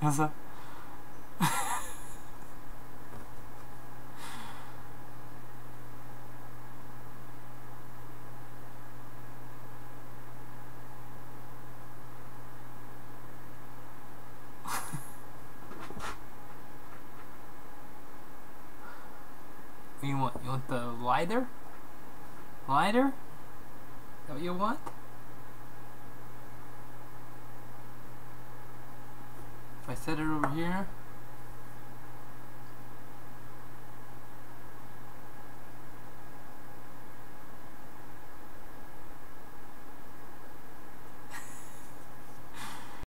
Alltså. you want you want the lighter? Lighter? Is that what you want? I set it over here